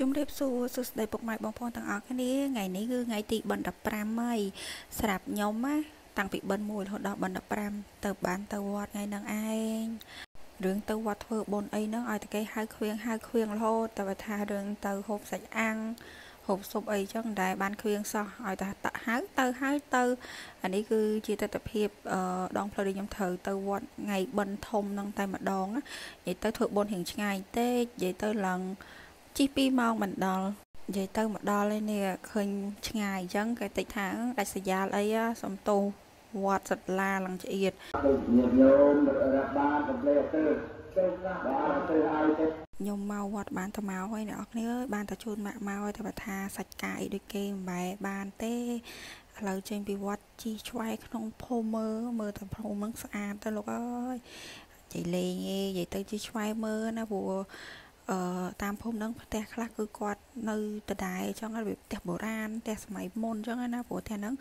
ជំរាបសួរសួស្តីពុកម៉ែបងប្អូនទាំងអស់គ្នាថ្ងៃនេះគឺថ្ងៃទីបិណ្ឌ15ហើយស្រាប់ខ្ញុំណាតាំងពីបិណ្ឌ1រហូតដល់បិណ្ឌ15ទៅបានទៅវត្តថ្ងៃហ្នឹងឯងរឿងទៅវត្តធ្វើបុណ្យអីហ្នឹងឲ្យតែគេហៅខ្វៀងហៅខ្វៀងរហូតតែបើថារឿងទៅហូបសាច់អាំងហូបស៊ុបអីចឹងដែរបានខ្វៀងសោះឲ្យតែតហៅទៅហៅទៅអានេះគឺជាទស្សនវិជ្ជាដងផ្លូវដែលខ្ញុំត្រូវទៅវត្តថ្ងៃបិណ្ឌធំហ្នឹងតែម្ដងនិយាយទៅធ្វើបុណ្យរៀងឆ្ងាយទេនិយាយទៅឡើង ជិះ2ម៉ោងមិនដល់និយាយទៅមកដល់ឯនេះឃើញឆ្ងាយអញ្ចឹងគេតិចថាដាច់សយ៉ាលអីសំទោសវត្តសិតឡាឡើងឆ្អៀតញាតិញោមរាប់បានកម្លេទៅទៅណាបានទៅឲ្យទៅខ្ញុំមកវត្តបានទៅមកហើយអ្នកនរគ្នាអើយបានទៅជូនម៉ាក់មកហើយតែបើថាសាច់កាអីដូចគេមិនបែបានទេឥឡូវចេញពីវត្តជីឆ្វែក្នុងភូមិមើលមើលតែភូមិហ្នឹងស្អាតទៅលោកអើយនិយាយលេងឯងនិយាយទៅជីឆ្វែមើលណាព្រោះ អឺតាមភូមិហ្នឹងផ្ទះខ្លះគឺគាត់នៅដដែលអញ្ចឹងរបៀបផ្ទះបុរាណផ្ទះសម័យមុនអញ្ចឹងណាព្រោះផ្ទះហ្នឹង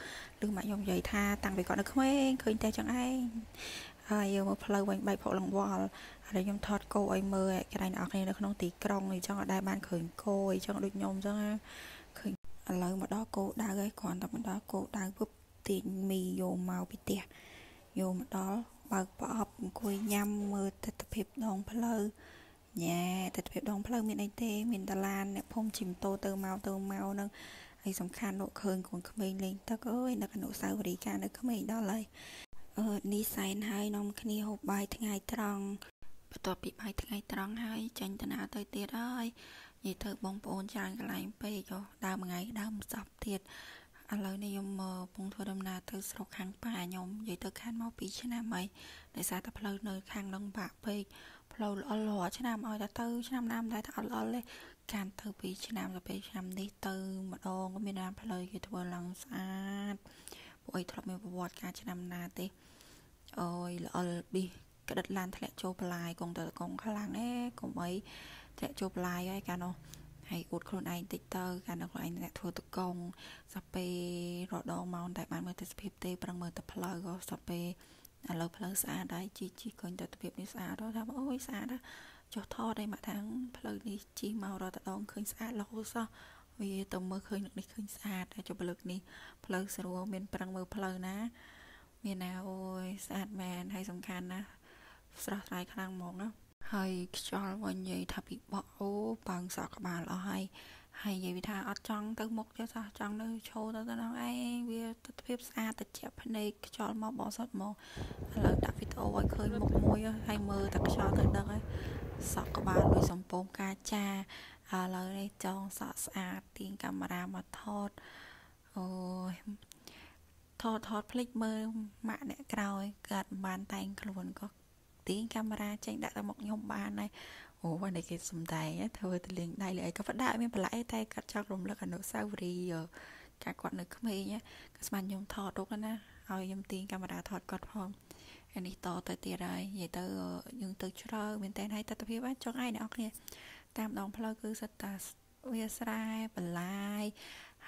ឬម៉ាក់ខ្ញុំនិយាយថាតាំងពីគាត់នៅក្មេងឃើញផ្ទះចឹងឯងហើយយកមកផ្លូវវិញបែកភក់លង្វល់ហើយខ្ញុំថតគោឲ្យមើលកន្លែងអ្នកគ្នានៅក្នុងទីក្រុងអញ្ចឹងអត់ដែលបានឃើញគោអញ្ចឹងដូចខ្ញុំអញ្ចឹងឃើញឥឡូវមកដល់គោដៅហើយគ្រាន់តែមកដល់គោដៅពឹបទាញមីយកមកពីផ្ទះយកមកដល់បើកប្រអប់អង្គុយញ៉ាំមើលទស្សនវិជ្ជាដងផ្លូវ ញ៉ាទស្សនវិជ្ជាដងផ្លូវមានអីទេមានតាឡានអ្នកភូមិជិមតូទៅមកទៅមកនឹងហើយសំខាន់លោកឃើញកូនក្មេងលេងទឹកអើយនៅអនុស្សាវរីយ៍កាលនៅក្មេងដល់ហើយអឺនេះសែនហើយនាំគ្នាហូបបាយថ្ងៃត្រង់បន្ទាប់ពីបាយថ្ងៃត្រង់ហើយចាញ់តាណាទៅទៀតហើយនិយាយទៅបងប្អូនច្រើនកន្លែងពេកដើមថ្ងៃដើមសពទៀត ឥឡូវនេះខ្ញុំមកពងធ្វើដំណើរទៅស្រុកខាងប៉ាខ្ញុំនិយាយទៅខាងមក2ឆ្នាំហើយដោយសារតែផ្លូវនៅខាងនឹងបាក់ពេកផ្លូវល្អល្អឆ្នាំឲ្យតែទៅឆ្នាំណាមតែអត់ល្អទេកានទៅពីឆ្នាំទៅពេលឆ្នាំនេះទៅម្ដងក៏មានណាផ្លូវគេធ្វើឡើងស្អាតពួកអីធ្លាប់មានប្រវត្តិការឆ្នាំណាទេអូយល្អប៊ីក្តិតឡានធ្លាក់ចូលបន្លាយគង់ទៅកងខ្លាំងអេកុំអីធ្លាក់ចូលបន្លាយហើយកាលនោះ ហើយអួតខ្លួនឯងតិចទៅកាលនោះខ្លួនឯងអ្នកធ្វើតកងសាពេរដងមកតែបានមើលទេសភាពទេប្រឹងមើលទៅផ្លូវក៏សាពេឥឡូវផ្លូវស្អាតហើយជីជីឃើញទស្សនវិជ្ជានេះស្អាតដល់ថាអូយស្អាតចុះថតឲ្យមកថាផ្លូវនេះជីមករត់ដងឃើញស្អាតរហូតសោះវាទៅមើលឃើញនេះឃើញស្អាតហើយចុះពលឹកនេះផ្លូវស្រួលមានប្រឹងមើលផ្លូវណា មានណាអូយស្អាតមែនហើយសំខាន់ណាស្រស់ស្រាយខ្លាំងហ្មងណា ហើយខ្យល់វិញនិយាយថាពិបាកអូបើងសក់ក្បាលអស់ហើយហើយនិយាយវាថាអត់ចង់ទៅមុខទេសោះចង់នៅឈរទៅទៅហ្នឹងឯងវាទស្សនភាពស្អាតត្រជាក់ភ្នែកខ្យល់មកបោះសុតមកឥឡូវដាក់វីដេអូឲ្យឃើញមុខមួយហើយមើលតែខ្យល់ទៅដឹងហើយសក់ក្បាលដូចសំពងកាចាឥឡូវនេះចងសក់ស្អាតទាញកាមេរ៉ាមកថតអូយថតថតភ្លេចមើលម៉ាក់អ្នកក្រោយកើតបានតែងខ្លួនក៏ ទាញកាមេរ៉ាចេញដាក់ទៅមុខខ្ញុំបានហើយអូបើនេះគេសំដែងធ្វើទៅលេងដៃលេងអីក៏ផ្ដាក់មានបន្លែតែគាត់ចង់រំលឹកអនុស្សាវរីយ៍កាគាត់នៅក្មេងក៏ស្មានខ្ញុំថតរូបណាឲ្យខ្ញុំទាញកាមេរ៉ាថតគាត់ផងអានេះតទៅទៀតហើយនិយាយទៅយើងទៅជ្រើមែនតើហើយទស្សនវិជ្ជាចង់ឯងអ្នកនរគ្នាតាមដងផ្លូវគឺសិតតាវាស្រែបន្លាយ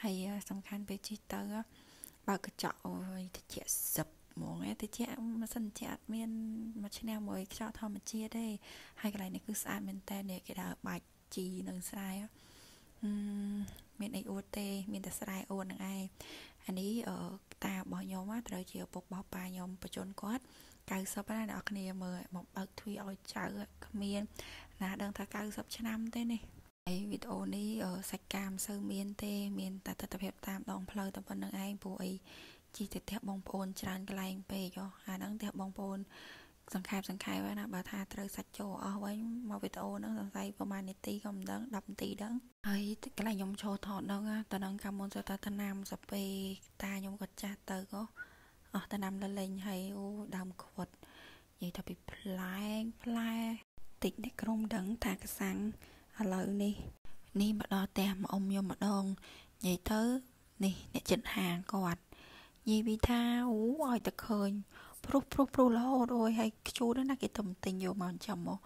ហើយសំខាន់ពេលជិះទៅបើកញ្ចក់អូយតិចសិប ហ្មងឯតិចម៉ាស៊ីនតិចអត់មានមួយឆ្នាំមួយខ្យល់ធម្មជាតិទេហើយកន្លែងនេះគឺស្អាតមែនតើនេះគេដើរបាច់ជីនៅស្រែមានអីអួតទេ មានតែស្រែអួតនឹងឯងអានេះតារបស់ខ្ញុំត្រូវជាឪពុករបស់ប៉ាខ្ញុំបញ្ជនគាត់90ណាអ្នកគ្នាមើលមកបើកទ្វារឲ្យចៅគ្មានណាដឹងថា90ឆ្នាំទេនេះហើយវីដេអូនេះសាច់កាមសូវមានទេ មានតែទស្សនវិជ្ជាតាមដងផ្លូវតែប៉ុណ្្នឹងឯងព្រោះអី ជីទៅផ្ទះបងប្អូនច្រើនកន្លែងពេកហ៎អាហ្នឹងផ្ទះបងប្អូនសង្ខេបសង្ខេបហើយណាបើថាត្រូវសាច់ចូលអស់វិញមកវីដេអូហ្នឹងសង្ស័យប្រហែលនាទីក៏មិនដឹង10នាទីដឹងហើយកន្លែងខ្ញុំចូលថតហ្នឹងតើនឹងកាមុនទៅតាណាមសាពេតាខ្ញុំក៏ចាស់ទៅក៏អស់តាណាមលលេងហើយអូដើមខ្វិតនិយាយថាពីផ្លែផ្លែតិចនេះក្រុមដឹងថាកសាំងឥឡូវនេះនេះមកដល់ផ្ទះមកអ៊ំខ្ញុំម្ដងនិយាយទៅនេះអ្នកចិត្តហាងគាត់និ យាយពីថាអូឲ្យតែឃើញព្រុសព្រុសព្រុសរហូតអូយហើយខ្ជូតណាគេទៅទិញយកមកចាំមក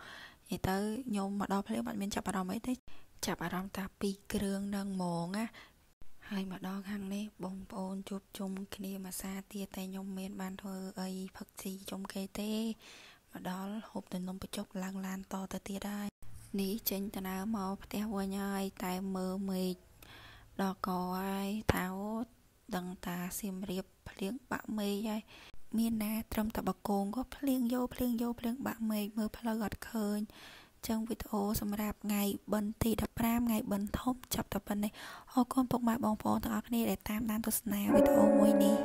និយាយទៅខ្ញុំមកដល់ភ្លាមអត់មានចាប់អារម្មណ៍អីទេចាប់អារម្មណ៍តាពីគ្រឿងនឹងហ្មងណាហើយមកដល់ខាងនេះបងប្អូនជួបជុំគ្នាមួយសាទៀតតែខ្ញុំមានបានធ្វើអីផឹកស៊ីជុំគេទេមកដល់ហូបតែនំបញ្ចុកឡើងឡានតទៅទៀតហើយនេះចេញដំណើរមកផ្ទះវិញហើយតែមើលមេឃដល់កហើយថាអូ ដឹងតាសៀមរាបភ្លៀងបាក់មេឃហើយមានណាត្រឹមតែបកងក៏ភ្លៀងយោភ្លៀងយោភ្លៀងបាក់មេឃមើលផ្លូវអត់ឃើញចឹងវីដេអូសម្រាប់ថ្ងៃបិណ្ឌទី15ថ្ងៃបិណ្ឌធំចាប់តែប៉ុណ្ណេះអរគុណពុកម៉ែបងប្អូនទាំងអស់គ្នាដែលតាមដានទស្សនាវីដេអូមួយនេះ